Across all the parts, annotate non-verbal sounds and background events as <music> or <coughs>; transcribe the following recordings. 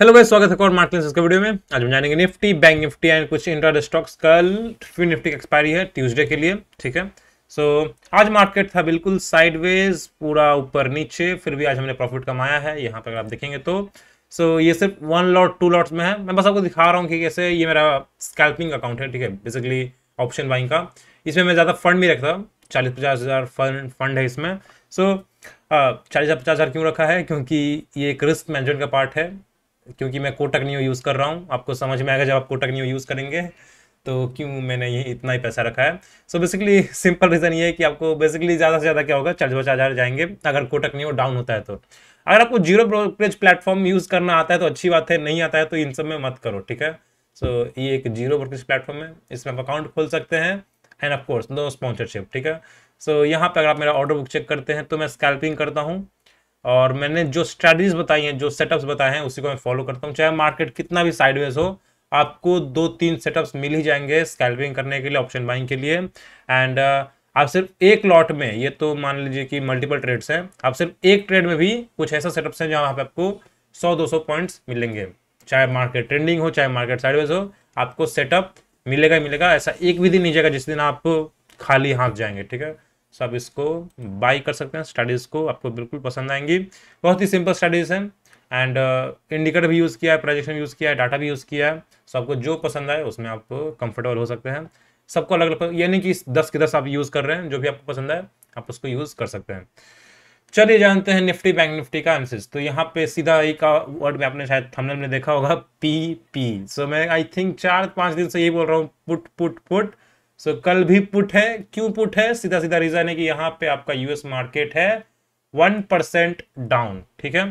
Hello guys स्वागत है cord market के वीडियो में। आज हम जानेंगे निफ्टी बैंक निफ्टी एंड कुछ इंट्राडे स्टॉक्स कल फिर निफ्टी की एक्सपायरी है ट्यूसडे के लिए ठीक है? सो so, आज मार्केट था बिल्कुल साइडवेज पूरा ऊपर नीचे फिर भी आज हमने प्रॉफिट कमाया है यहाँ पर अगर आप देखेंगे तो। सो so, ये सिर्फ़ वन लॉट टू लॉट्स में है। मैं बस आपको दिखा रहा हूँ कि कैसे ये मेरा स्कैल्पिंग अकाउंट है ठीक है? बेसिकली ऑप्शन बाइंग का। इसमें मैं ज़्यादा फंड भी रखता चालीस पचास हज़ार फंड फंड है इसमें। सो चालीस हज़ार पचास हज़ार क्यों रखा है? क्योंकि ये एक रिस्क मैनेजमेंट का पार्ट है। क्योंकि मैं कोटक न्यू यूज़ कर रहा हूँ। आपको समझ में आएगा जब आप कोटक न्यू यूज़ करेंगे तो क्यों मैंने ये इतना ही पैसा रखा है। सो बेसिकली सिंपल रीज़न ये है कि आपको बेसिकली ज़्यादा से ज़्यादा क्या होगा चार्ज पचास हज़ार जाएँगे अगर कोटक न्यू डाउन होता है तो। अगर आपको ज़ीरो ब्रोकरेज प्लेटफॉर्म यूज़ करना आता है तो अच्छी बात है नहीं आता है तो इन सब में मत करो ठीक है? सो so, ये एक ज़ीरो ब्रोकरेज प्लेटफॉर्म है इसमें आप अकाउंट खोल सकते हैं एंड ऑफकोर्स नो स्पॉन्सरशिप ठीक है? सो so, यहाँ पर अगर आप मेरा ऑर्डर बुक चेक करते हैं तो मैं स्कैल्पिंग करता हूँ। और मैंने जो स्ट्रेटजीज बताई हैं जो सेटअप्स बताए हैं उसी को मैं फॉलो करता हूँ। चाहे मार्केट कितना भी साइडवेज हो आपको दो तीन सेटअप्स मिल ही जाएँगे स्कैल्पिंग करने के लिए ऑप्शन बाइंग के लिए। एंड uh, आप सिर्फ़ एक लॉट में ये तो मान लीजिए कि मल्टीपल ट्रेड्स हैं आप सिर्फ़ एक ट्रेड में भी कुछ ऐसा सेटअप्स हैं जहाँ वहाँ पे आपको 100-200 पॉइंट्स मिलेंगे। चाहे मार्केट ट्रेंडिंग हो चाहे मार्केट साइडवेज हो आपको सेटअप मिलेगा ही मिलेगा ऐसा एक भी दिन नहीं जाएगा जिस दिन आप खाली हाथ जाएँगे ठीक है? सो आप इसको बाई कर सकते हैं। स्टडीज़ को आपको बिल्कुल पसंद आएँगी। बहुत ही सिंपल स्टडीज़ हैं। एंड इंडिकेटर भी यूज़ किया है प्रोजेक्शन यूज़ किया है डाटा भी यूज़ किया है। सो आपको जो पसंद आए, उसमें आप कंफर्टेबल हो सकते हैं। सबको अलग अलग ये नहीं कि दस के दस आप यूज़ कर रहे हैं, जो भी आपको पसंद है आप उसको यूज़ कर सकते हैं। चलिए जानते हैं निफ्टी, बैंक निफ्टी का एनालिसिस तो यहाँ पे सीधा एक वर्ड में आपने शायद थंबनेल में देखा होगा पी पी सो मैं आई थिंक चार पाँच दिन से यही बोल रहा हूँ put put put so so, कल भी पुट है। क्यों पुट है? सीधा सीधा रीजन है कि यहाँ पे आपका यूएस मार्केट है वन परसेंट डाउन ठीक है?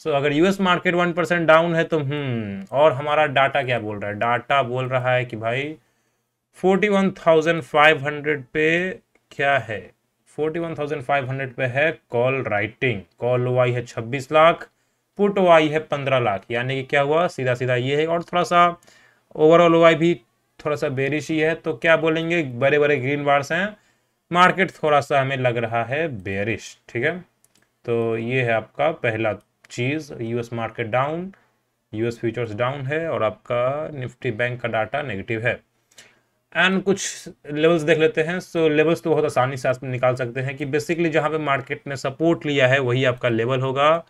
सो so, अगर US market one percent down है तो हम्म और हमारा डाटा क्या बोल रहा है? डाटा बोल रहा है कि भाई forty one thousand five hundred पे क्या है? Forty one thousand five hundred पे है कॉल राइटिंग कॉल ओ है छब्बीस लाख पुट आई है पंद्रह लाख। यानी कि क्या हुआ? सीधा सीधा ये है और थोड़ा सा ओवरऑल ओ भी थोड़ा सा बेरिश ही है तो क्या बोलेंगे? बड़े बड़े ग्रीन बार्स हैं। मार्केट थोड़ा सा हमें लग रहा है बेरिश ठीक है? तो ये है आपका पहला चीज़ US market down US futures down है और आपका निफ्टी बैंक का डाटा नेगेटिव है। एंड कुछ लेवल्स देख लेते हैं। सो लेवल्स तो बहुत आसानी से आप निकाल सकते हैं कि बेसिकली जहाँ पे मार्केट ने सपोर्ट लिया है, वही आपका लेवल होगा।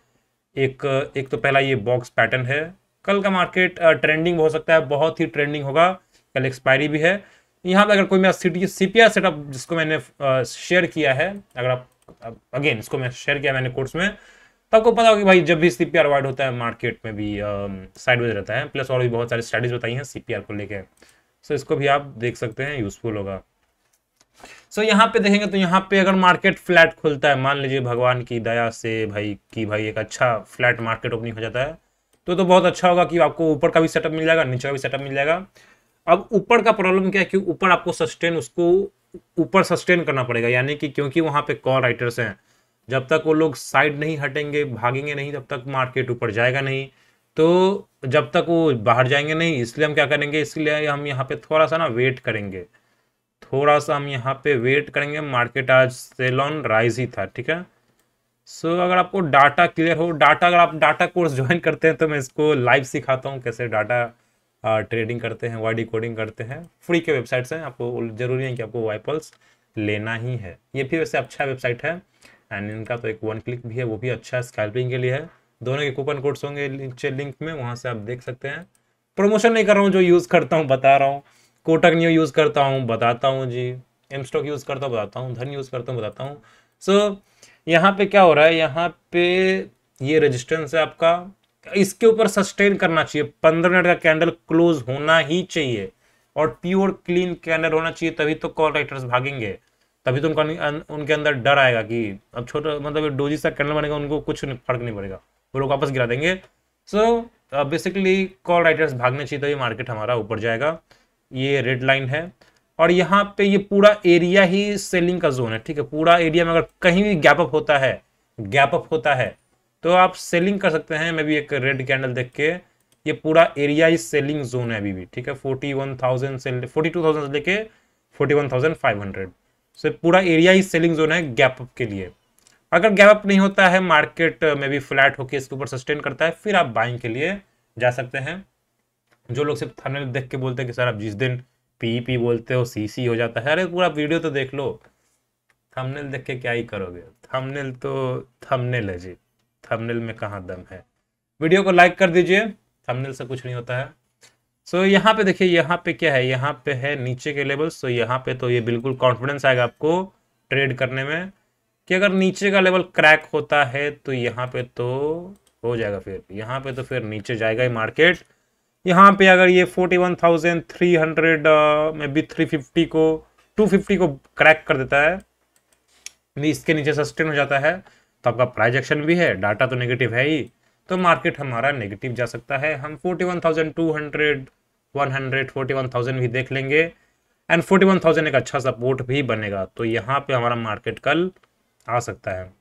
एक एक तो पहला ये बॉक्स पैटर्न है। कल का मार्केट ट्रेंडिंग हो सकता है, बहुत ही ट्रेंडिंग होगा। कल एक्सपायरी भी है। यहाँ पे अगर कोई मेरा C C P R setup जिसको मैंने शेयर किया है अगर आप अगेन इसको मैं शेयर किया मैंने कोर्स में तो आपको पता होगा कि भाई जब भी सी पी आर होता है मार्केट में भी साइडवेज रहता है। प्लस और भी बहुत सारी स्टडीज़ बताई हैं सी पी आर को लेकर सो इसको भी आप देख सकते हैं यूजफुल होगा। सो so, यहाँ पे देखेंगे तो यहाँ पे अगर मार्केट फ्लैट खुलता है मान लीजिए भगवान की दया से भाई कि भाई एक अच्छा फ्लैट मार्केट ओपनिंग हो जाता है तो तो बहुत अच्छा होगा कि आपको ऊपर का भी सेटअप मिल जाएगा नीचे का भी सेटअप मिल जाएगा। अब ऊपर का प्रॉब्लम क्या है कि ऊपर आपको सस्टेन उसको ऊपर सस्टेन करना पड़ेगा। यानी कि क्योंकि वहाँ पे कॉल राइटर्स हैं जब तक वो लोग साइड नहीं हटेंगे भागेंगे नहीं तब तक मार्केट ऊपर जाएगा नहीं। तो जब तक वो बाहर जाएँगे नहीं इसलिए हम क्या करेंगे? इसलिए हम यहाँ पे थोड़ा सा ना वेट करेंगे। थोड़ा सा हम यहाँ पे वेट करेंगे। मार्केट आज सेल ऑन राइज ही था ठीक है? सो so, अगर आपको डाटा क्लियर हो डाटा अगर आप डाटा कोर्स ज्वाइन करते हैं तो मैं इसको लाइव सिखाता हूँ कैसे डाटा ट्रेडिंग करते हैं वाई कोडिंग करते हैं। फ्री के वेबसाइट्स हैं आपको ज़रूरी है कि आपको वाईपल्स लेना ही है। ये भी वैसे अच्छा वेबसाइट है एंड इनका तो एक वन क्लिक भी है वो भी अच्छा स्कैल्पिंग के लिए है। दोनों के कूपन कोड्स होंगे नीचे लिंक में वहाँ से आप देख सकते हैं। प्रमोशन नहीं कर रहा हूँ जो यूज़ करता हूँ बता रहा हूँ। कोटक न्यू यूज़ करता हूँ बताता हूँ जी। एम स्टॉक यूज़ करता हूँ बताता हूँ। धन यूज़ करता हूँ बताता हूँ। सो so, यहाँ पे क्या हो रहा है? यहाँ पे ये रजिस्टेंस है आपका। इसके ऊपर सस्टेन करना चाहिए। पंद्रह मिनट का कैंडल क्लोज होना ही चाहिए और प्योर क्लीन कैंडल होना चाहिए, तभी तो कॉल राइटर्स भागेंगे। तभी तो उनका उनके अंदर डर आएगा कि अब छोटा मतलब डोजी सा कैंडल बनेगा, उनको कुछ फ़र्क नहीं पड़ेगा। वो लोग वापस गिरा देंगे। सो बेसिकली कॉल राइटर्स भागने चाहिए, तभी मार्केट हमारा ऊपर जाएगा। ये रेड लाइन है। और यहाँ पे ये पूरा एरिया ही सेलिंग का जोन है, ठीक है? पूरा एरिया में अगर कहीं भी गैप अप होता है गैप अप होता है तो आप सेलिंग कर सकते हैं, मैं भी एक रेड कैंडल देख के। ये पूरा एरिया ही सेलिंग जोन है अभी भी, ठीक है? फोर्टी वन थाउज़ेंड से फोर्टी टू थाउज़ेंड से लेके forty one thousand five hundred so पूरा एरिया ही सेलिंग जोन है गैप अप के लिए। अगर गैप अप नहीं होता है मार्केट में भी फ्लैट होकर इसके ऊपर सस्टेन करता है, फिर आप बाइंग के लिए जा सकते हैं। जो लोग सिर्फ़ थंबनेल देख के बोलते हैं कि, सर, आप जिस दिन पी पी बोलते हो सी सी हो जाता है। अरे, पूरा वीडियो तो देख लो। थंबनेल देख के क्या ही करोगे? थंबनेल तो थंबनेल है जी। थंबनेल में कहाँ दम है। वीडियो को लाइक कर दीजिए थंबनेल से कुछ नहीं होता है। सो so, यहाँ पे देखिए यहाँ पे क्या है? यहाँ पे है नीचे के लेवल तो यहाँ पे तो ये बिल्कुल कॉन्फिडेंस आएगा आपको ट्रेड करने में कि अगर नीचे का लेवल क्रैक होता है तो यहाँ पे तो हो जाएगा फिर। यहाँ पे तो फिर नीचे जाएगा ही मार्केट यहाँ पे अगर ये forty one thousand three hundred में भी थ्री फिफ्टी को टू फिफ्टी को क्रैक कर देता है इसके नीचे सस्टेन हो जाता है। तो आपका प्राइज एक्शन भी है डाटा तो नेगेटिव है ही तो मार्केट हमारा नेगेटिव जा सकता है। हम forty one thousand two hundred one hundred forty one thousand भी देख लेंगे एंड फोर्टी वन थाउज़ेंड एक अच्छा सपोर्ट भी बनेगा तो यहाँ पे हमारा मार्केट कल आ सकता है।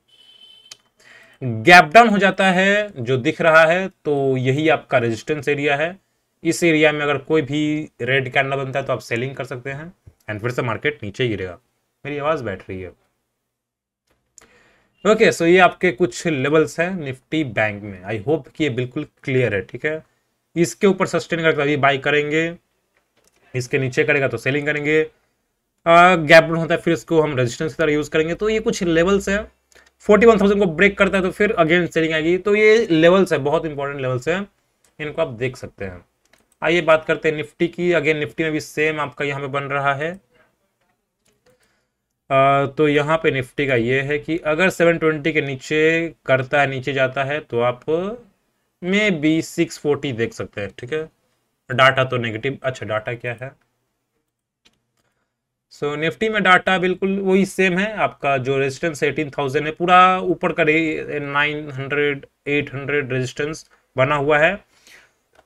गैप डाउन हो जाता है, जो दिख रहा है तो यही आपका रेजिस्टेंस एरिया है। इस एरिया में अगर कोई भी रेड कैंडल बनता है तो आप सेलिंग कर सकते हैं एंड फिर से मार्केट नीचे गिरेगा। मेरी आवाज़ बैठ रही है। ओके सो ये आपके कुछ लेवल्स हैं निफ्टी बैंक में। आई होप कि ये बिल्कुल क्लियर है, ठीक है? इसके ऊपर सस्टेन करके अभी बाई करेंगे, इसके नीचे करेगा तो सेलिंग करेंगे। गैप डाउन होता है, फिर इसको हम रेजिस्टेंस की तरह यूज़ करेंगे। तो ये कुछ लेवल्स है। फोर्टी वन थाउज़ेंड को ब्रेक करता है तो फिर अगेन सेलिंग आएगी। तो ये लेवल्स है, बहुत इंपॉर्टेंट लेवल्स है। इनको आप देख सकते हैं। आइए बात करते हैं निफ्टी की। अगेन निफ्टी में भी सेम आपका यहाँ पे बन रहा है। तो यहाँ पे निफ्टी का ये है कि अगर 720 के नीचे करता है नीचे जाता है तो आप मे बी 640 देख सकते हैं ठीक है? डाटा तो नेगेटिव अच्छा डाटा क्या है? सो so, निफ्टी में डाटा बिल्कुल वही सेम है आपका जो रेजिस्टेंस 18,000 है पूरा ऊपर का 900 800 रेजिस्टेंस बना हुआ है।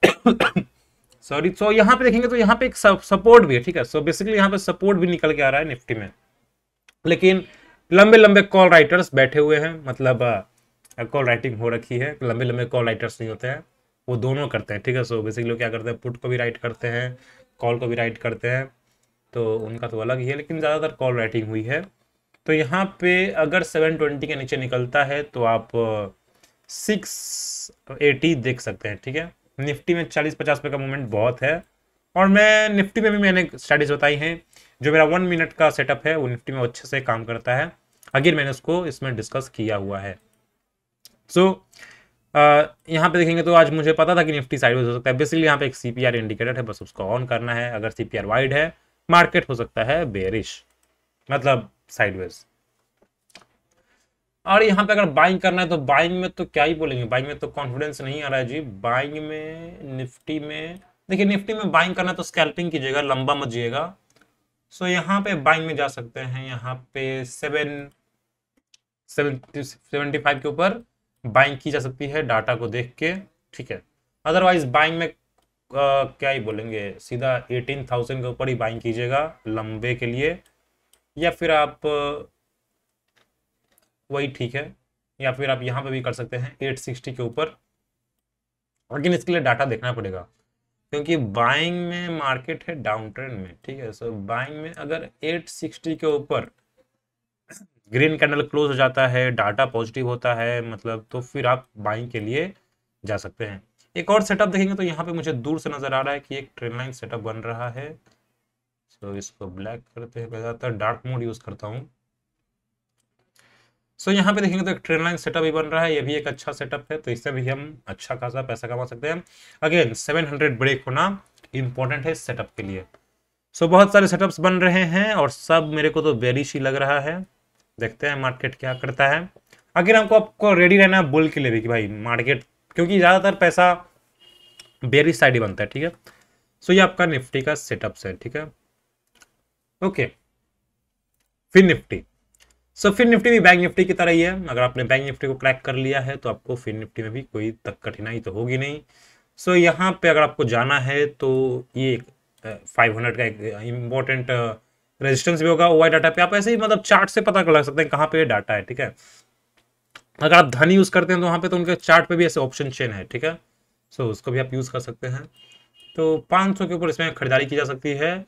<coughs> सॉरी सो so, यहाँ पे देखेंगे तो यहाँ पे एक सपोर्ट भी है ठीक है? सो बेसिकली यहाँ पे सपोर्ट भी निकल के आ रहा है निफ्टी में। लेकिन लंबे लंबे कॉल राइटर्स बैठे हुए हैं मतलब कॉल राइटिंग हो रखी है, लंबे लंबे कॉल राइटर्स नहीं होते हैं, वो दोनों करते हैं, ठीक है? सो बेसिकली क्या करते हैं पुट को भी राइट करते हैं कॉल को भी राइट करते हैं तो उनका तो अलग ही है, लेकिन ज़्यादातर कॉल राइटिंग हुई है। तो यहाँ पे अगर 720 के नीचे निकलता है तो आप 680 देख सकते हैं, ठीक है? निफ्टी में 40-50 पे का मूवमेंट बहुत है, और मैं निफ्टी में भी मैंने स्टडीज़ बताई हैं जो मेरा वन मिनट का सेटअप है वो निफ्टी में अच्छे से काम करता है। अगेन मैंने उसको इसमें डिस्कस किया हुआ है। सो so, यहाँ पे देखेंगे तो आज मुझे पता था कि निफ्टी साइड हो सकता है। बेसिकली यहाँ पे एक सीपीआर इंडिकेटर है बस उसको ऑन करना है। अगर सीपीआर वाइड है मार्केट हो सकता है बेरिश मतलब साइडवेज और यहाँ पे अगर बाइंग करना है तो बाइंग में तो क्या ही बोलेंगे? बाइंग में तो कॉन्फिडेंस नहीं आ रहा है जी। बाइंग में निफ्टी में देखिए निफ्टी में बाइंग करना है तो स्कैल्पिंग कीजिएगा लंबा मत जिएगा। सो so, यहाँ पे बाइंग में जा सकते हैं। यहाँ पे सेवन सेवेंटी फाइव के ऊपर बाइंग की जा सकती है डाटा को देख के। ठीक है। अदरवाइज़ बाइंग में आ, क्या ही बोलेंगे सीधा एटीन थाउज़ेंड के ऊपर ही बाइंग कीजिएगा लंबे के लिए। या फिर आप वही ठीक है। या फिर आप यहाँ पे भी कर सकते हैं एट सिक्सटी के ऊपर। लेकिन इसके लिए डाटा देखना पड़ेगा। क्योंकि बाइंग में मार्केट है डाउन ट्रेंड में, ठीक है? सो बाइंग में अगर 860 के ऊपर ग्रीन कैंडल क्लोज हो जाता है डाटा पॉजिटिव होता है मतलब तो फिर आप बाइंग के लिए जा सकते हैं। एक और सेटअप देखेंगे तो यहाँ पे मुझे दूर से नज़र आ रहा है कि एक ट्रेन लाइन सेटअप बन रहा है। सो इसको ब्लैक करते हैं ज़्यादातर डार्क मोड यूज़ करता हूँ। सो so, यहाँ पे देखेंगे तो एक ट्रेन लाइन सेटअप भी बन रहा है। ये भी एक अच्छा सेटअप है तो इससे भी हम अच्छा खासा पैसा कमा सकते हैं। अगेन 700 ब्रेक होना इंपॉर्टेंट है सेटअप के लिए। सो so, बहुत सारे सेटअप्स बन रहे हैं और सब मेरे को तो बेरिश ही लग रहा है। देखते हैं मार्केट क्या करता है। अगर हमको आपको रेडी रहना है बुल के लिए भी कि भाई मार्केट क्योंकि ज़्यादातर पैसा बेरिश साइड ही बनता है ठीक है? सो ये आपका निफ्टी का सेटअप्स है ठीक है? ओके फिर निफ्टी। सो फिर निफ्टी भी बैंक निफ्टी की तरह ही है। अगर आपने बैंक निफ्टी को क्रैक कर लिया है तो आपको फिर निफ्टी में भी कोई तक कठिनाई तो होगी नहीं। सो so, यहाँ पे अगर आपको जाना है तो ये फाइव हंड्रेड का एक इम्पोर्टेंट रेजिस्टेंस भी होगा। ओ डाटा पे आप ऐसे ही मतलब चार्ट से पता लग सकते हैं कहाँ पे डाटा है ठीक है? अगर आप धन यूज़ करते हैं तो वहाँ पे तो उनके चार्ट पे भी ऐसे ऑप्शन चेन है ठीक है? सो so, उसको भी आप यूज़ कर सकते हैं। तो 500 के ऊपर इसमें खरीदारी की जा सकती है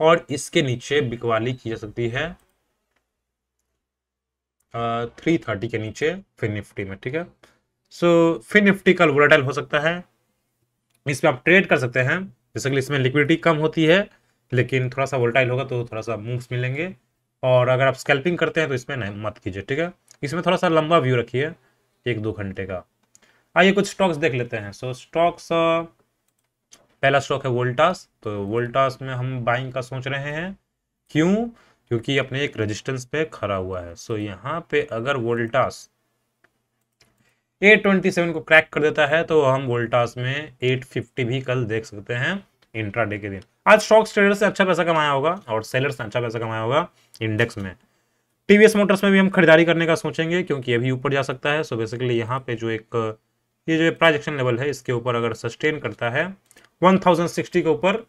और इसके नीचे बिकवाली की जा सकती है। थ्री थर्टी के नीचे फिर निफ्टी में, ठीक है? सो फिर निफ्टी कल वोलाटाइल हो सकता है। इसमें आप ट्रेड कर सकते हैं। बेसिकली इसमें लिक्विडिटी कम होती है, लेकिन थोड़ा सा वोल्टाइल होगा तो थोड़ा सा मूव्स मिलेंगे। और अगर आप स्कैल्पिंग करते हैं तो इसमें नहीं, मत कीजिए, ठीक है? इसमें थोड़ा सा लंबा व्यू रखिए एक दो घंटे का। आइए कुछ स्टॉक्स देख लेते हैं। सो स्टॉक्स पहला स्टॉक है वोल्टास तो वोल्टास में हम बाइंग का सोच रहे हैं। क्यों? क्योंकि अपने एक रेजिस्टेंस पे खड़ा हुआ है। सो यहाँ पे अगर वोल्टास 827 को क्रैक कर देता है तो हम वोल्टास में 850 भी कल देख सकते हैं इंट्राडे के दिन। आज स्टॉक्स ट्रेडर से अच्छा पैसा कमाया होगा और सेलर से अच्छा पैसा कमाया होगा इंडेक्स में। टीवीएस मोटर्स में भी हम खरीदारी करने का सोचेंगे, क्योंकि अभी ऊपर जा सकता है। सो बेसिकली यहाँ पे जो एक, ये जो प्राइजेक्शन लेवल है, इसके ऊपर अगर सस्टेन करता है 1060 के ऊपर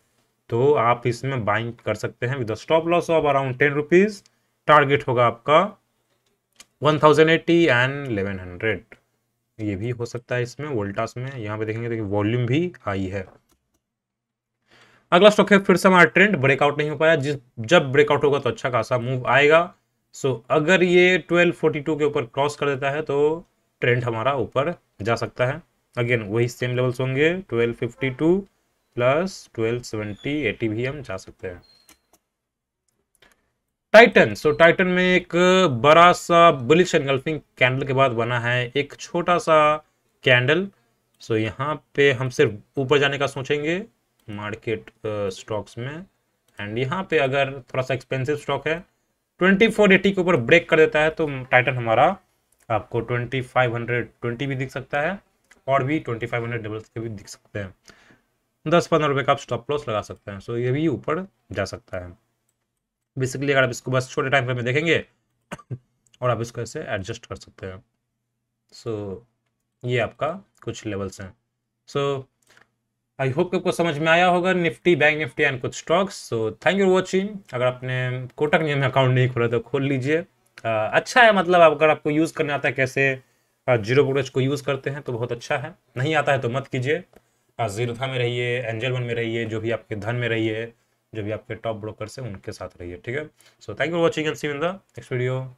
तो आप इसमें बाइंग कर सकते हैं with stop loss of around ten rupees target होगा आपका 1080 एंड 1100 ये भी हो सकता है इसमें वोल्टास में। यहाँ पे देखेंगे तो वॉल्यूम भी आई है। अगला स्टॉक है, फिर से हमारा ट्रेंड ब्रेकआउट नहीं हो पाया। जिस, जब ब्रेकआउट होगा तो अच्छा खासा मूव आएगा। सो अगर ये 1242 के ऊपर क्रॉस कर देता है तो ट्रेंड हमारा ऊपर जा सकता है। अगेन वही सेम लेवल्स होंगे 1252 प्लस 1270 80 भी हम जा सकते हैं। टाइटन सो टाइटन में एक बड़ा सा बुलिश एनगल्फिंग कैंडल के बाद बना है एक छोटा सा कैंडल सो so, यहाँ पे हम सिर्फ़ ऊपर जाने का सोचेंगे मार्केट स्टॉक्स में। एंड यहाँ पे अगर थोड़ा सा एक्सपेंसिव स्टॉक है ट्वेंटी फोर एटी के ऊपर ब्रेक कर देता है तो टाइटन हमारा आपको ट्वेंटी फाइव हंड्रेड ट्वेंटी भी दिख सकता है और भी ट्वेंटी फाइव हंड्रेड लेवल्स के भी दिख सकते हैं। दस पंद्रह रुपये का आप स्टॉप लॉस लगा सकते हैं। सो ये भी ऊपर जा सकता है। बेसिकली अगर आप इसको बस छोटे टाइम फ्रेम में देखेंगे और आप इसको ऐसे एडजस्ट कर सकते हैं। सो so, ये आपका कुछ लेवल्स हैं। सो आई होप आपको समझ में आया होगा निफ्टी बैंक निफ्टी एंड कुछ stocks so thank you watching अगर आपने कोटक नियम अकाउंट नहीं खोला तो खोल लीजिए। अच्छा है मतलब अगर आपको यूज़ करने आता है कैसे ज़ीरो ब्रोकरेज को यूज़ करते हैं तो बहुत अच्छा है। नहीं आता है तो मत कीजिए। ज़ीरो था में रहिए, एंजल वन में रहिए, जो भी आपके धन में रहिए, जो भी आपके टॉप ब्रोकर से उनके साथ रहिए, ठीक है? So thank you for watching and see in the next video